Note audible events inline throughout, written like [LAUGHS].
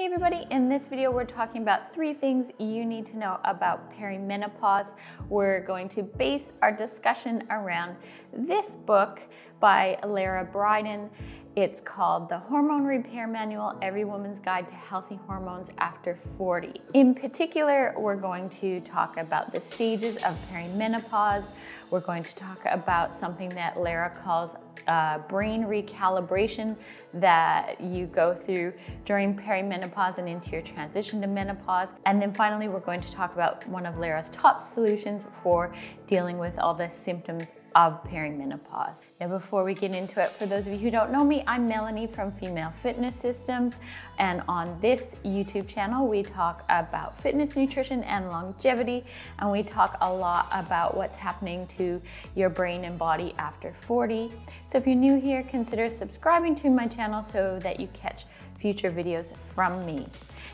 Hey everybody, in this video we're talking about three things you need to know about perimenopause. We're going to base our discussion around this book by Lara Briden. It's called The Hormone Repair Manual, Every Woman's Guide to Healthy Hormones After 40. In particular, we're going to talk about the stages of perimenopause. We're going to talk about something that Lara calls uh, brain recalibration that you go through during perimenopause and into your transition to menopause. And then finally, we're going to talk about one of Lara's top solutions for dealing with all the symptoms of perimenopause. Now, before we get into it, for those of you who don't know me, I'm Melanie from Female Fitness Systems. And on this YouTube channel, we talk about fitness, nutrition, and longevity. And we talk a lot about what's happening to your brain and body after 40. So if you're new here, consider subscribing to my channel so that you catch future videos from me.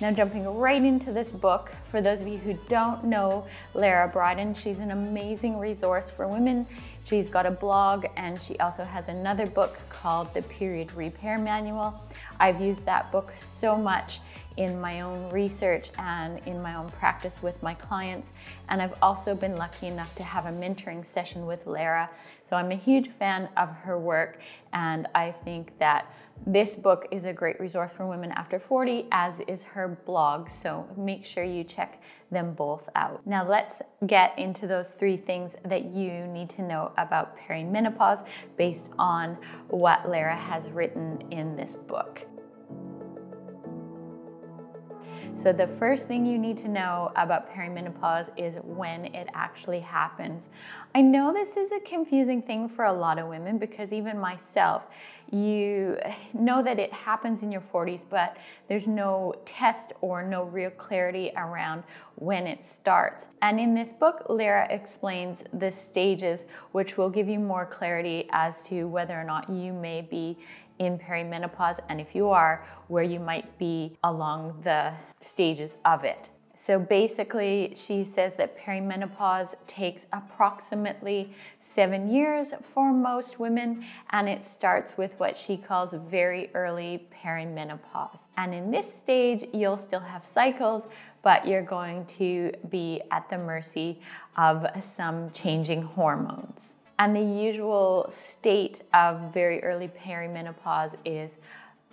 Now jumping right into this book, for those of you who don't know Lara Briden, she's an amazing resource for women. She's got a blog and she also has another book called The Period Repair Manual. I've used that book so much in my own research and in my own practice with my clients. And I've also been lucky enough to have a mentoring session with Lara. So I'm a huge fan of her work, and I think that this book is a great resource for women after 40, as is her blog. So make sure you check them both out. Now let's get into those three things that you need to know about perimenopause based on what Lara has written in this book. So the first thing you need to know about perimenopause is when it actually happens. I know this is a confusing thing for a lot of women because even myself, you know that it happens in your 40s, but there's no test or no real clarity around when it starts. And in this book, Lara explains the stages, which will give you more clarity as to whether or not you may be in perimenopause, and if you are, where you might be along the stages of it. So basically, she says that perimenopause takes approximately seven years for most women, and it starts with what she calls very early perimenopause. And in this stage, you'll still have cycles, but you're going to be at the mercy of some changing hormones. And the usual state of very early perimenopause is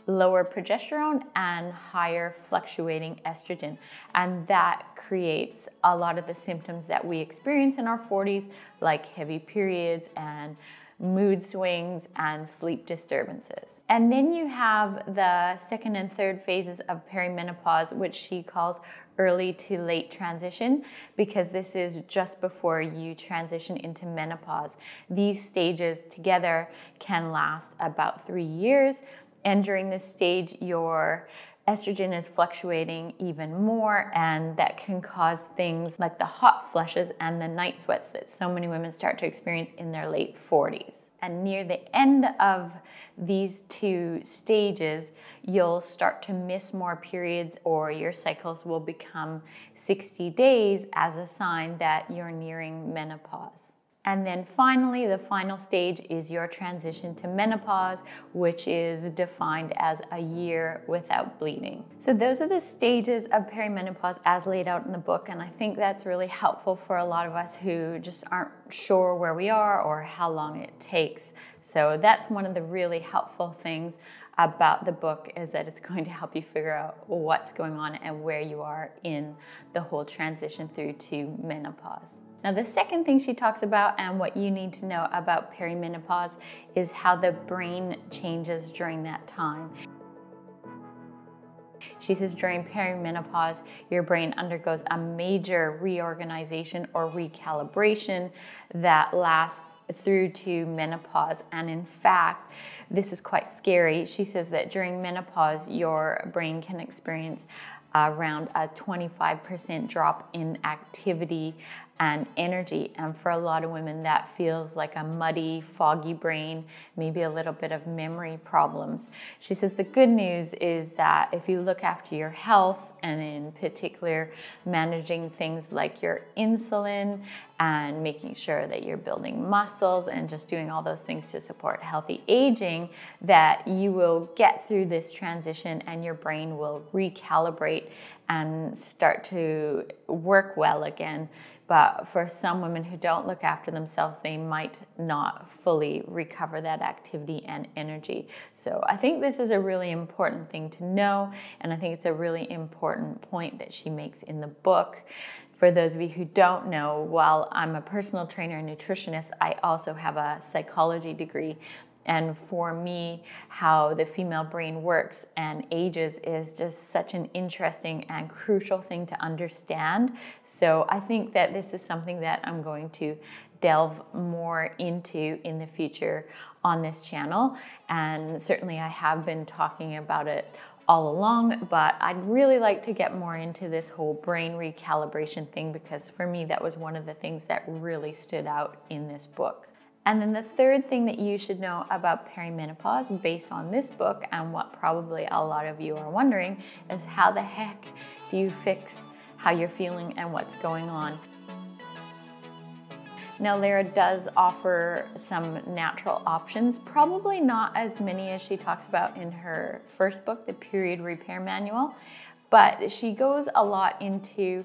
lower progesterone and higher fluctuating estrogen. And that creates a lot of the symptoms that we experience in our 40s, like heavy periods and mood swings, and sleep disturbances. And then you have the second and third phases of perimenopause, which she calls early to late transition because this is just before you transition into menopause. These stages together can last about three years. And during this stage, your estrogen is fluctuating even more, and that can cause things like the hot flushes and the night sweats that so many women start to experience in their late 40s. And near the end of these two stages, you'll start to miss more periods, or your cycles will become 60 days as a sign that you're nearing menopause. And then finally, the final stage is your transition to menopause, which is defined as a year without bleeding. So those are the stages of perimenopause as laid out in the book. And I think that's really helpful for a lot of us who just aren't sure where we are or how long it takes. So that's one of the really helpful things about the book is that it's [LAUGHS] going to help you figure out what's going on and where you are in the whole transition through to menopause. Now, the second thing she talks about and what you need to know about perimenopause is how the brain changes during that time. She says during perimenopause, your brain undergoes a major reorganization or recalibration that lasts through to menopause. And in fact, this is quite scary. She says that during menopause, your brain can experience around a 25% drop in activity and energy. And for a lot of women, that feels like a muddy, foggy brain, maybe a little bit of memory problems. She says the good news is that if you look after your health, and in particular, managing things like your insulin and making sure that you're building muscles and just doing all those things to support healthy aging, that you will get through this transition and your brain will recalibrate and start to work well again. But for some women who don't look after themselves, they might not fully recover that activity and energy. So I think this is a really important thing to know, and I think it's a really important point that she makes in the book. For those of you who don't know, while I'm a personal trainer and nutritionist, I also have a psychology degree and for me, how the female brain works and ages is just such an interesting and crucial thing to understand. So I think that this is something that I'm going to delve more into in the future on this channel. And certainly I have been talking about it all along, but I'd really like to get more into this whole brain recalibration thing because for me, that was one of the things that really stood out in this book. And then the third thing that you should know about perimenopause, based on this book, and what probably a lot of you are wondering, is how the heck do you fix how you're feeling and what's going on? Now, Lara does offer some natural options, probably not as many as she talks about in her first book, The Period Repair Manual, but she goes a lot into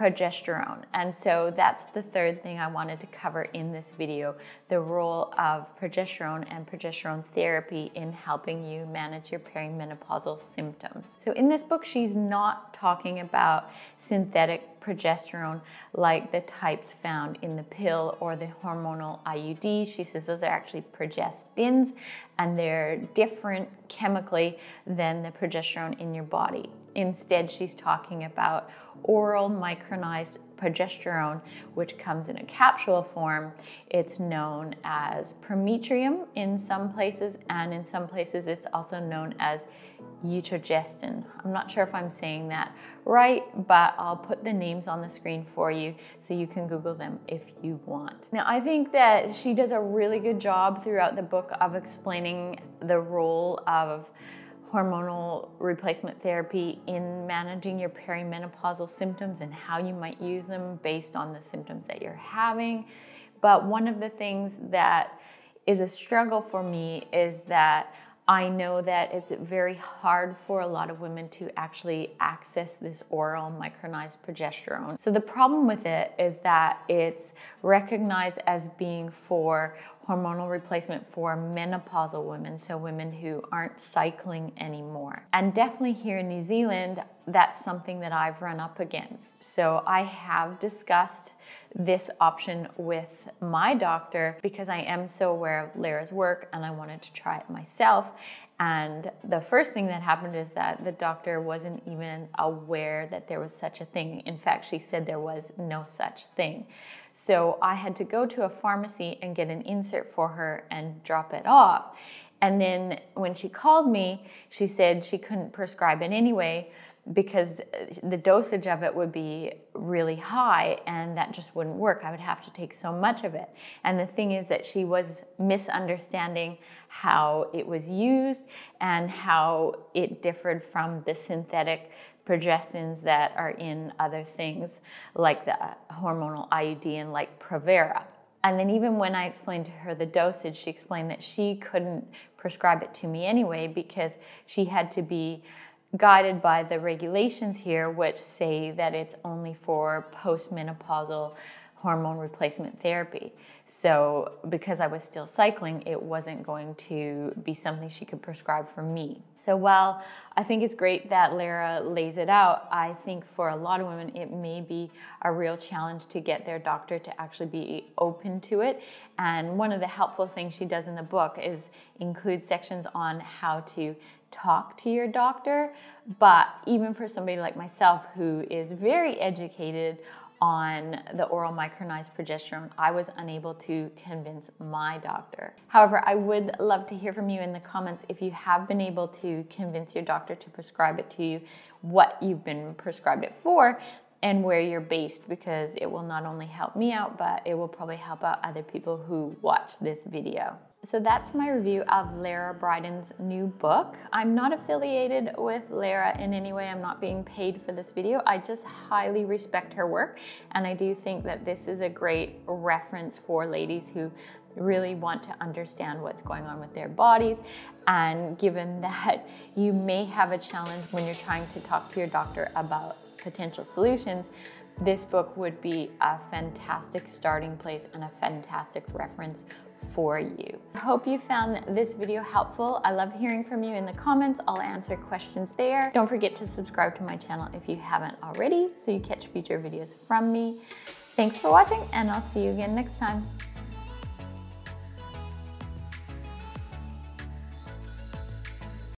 progesterone. And so that's the third thing I wanted to cover in this video, the role of progesterone and progesterone therapy in helping you manage your perimenopausal symptoms. So in this book, she's not talking about synthetic progesterone like the types found in the pill or the hormonal IUD. She says those are actually progestins and they're different chemically than the progesterone in your body. Instead, she's talking about oral micronized progesterone, which comes in a capsule form. It's known as prometrium in some places, and in some places, it's also known as Utrogestan. I'm not sure if I'm saying that right, but I'll put the names on the screen for you so you can Google them if you want. Now, I think that she does a really good job throughout the book of explaining the role of hormonal replacement therapy in managing your perimenopausal symptoms and how you might use them based on the symptoms that you're having. But one of the things that is a struggle for me is that I know that it's very hard for a lot of women to actually access this oral micronized progesterone. So the problem with it is that it's recognized as being for hormonal replacement for menopausal women, so women who aren't cycling anymore. And definitely here in New Zealand, that's something that I've run up against. So I have discussed this option with my doctor because I am so aware of Lara's work and I wanted to try it myself. And the first thing that happened is that the doctor wasn't even aware that there was such a thing. In fact, she said there was no such thing. So I had to go to a pharmacy and get an insert for her and drop it off. And then when she called me, she said she couldn't prescribe it anyway because uh, the dosage of it would be really high and that just wouldn't work. I would have to take so much of it. And the thing is that she was misunderstanding how it was used and how it differed from the synthetic progestins that are in other things like the uh, hormonal IUD and like Provera. And then even when I explained to her the dosage, she explained that she couldn't prescribe it to me anyway because she had to be guided by the regulations here, which say that it's only for postmenopausal hormone replacement therapy. So, because I was still cycling, it wasn't going to be something she could prescribe for me. So, while I think it's great that Lara lays it out, I think for a lot of women, it may be a real challenge to get their doctor to actually be open to it. And one of the helpful things she does in the book is include sections on how to talk to your doctor. But even for somebody like myself who is very educated on the oral micronized progesterone, I was unable to convince my doctor. However, I would love to hear from you in the comments if you have been able to convince your doctor to prescribe it to you, what you've been prescribed it for, and where you're based because it will not only help me out, but it will probably help out other people who watch this video. So that's my review of Lara Briden's new book. I'm not affiliated with Lara in any way. I'm not being paid for this video. I just highly respect her work. And I do think that this is a great reference for ladies who really want to understand what's going on with their bodies. And given [LAUGHS] that you may have a challenge when you're trying to talk to your doctor about potential solutions, this book would be a fantastic starting place and a fantastic reference for you. I hope you found this video helpful. I love hearing from you in the comments. I'll answer questions there. Don't forget to subscribe to my channel if you haven't already so you catch future videos from me. Thanks for watching and I'll see you again next time.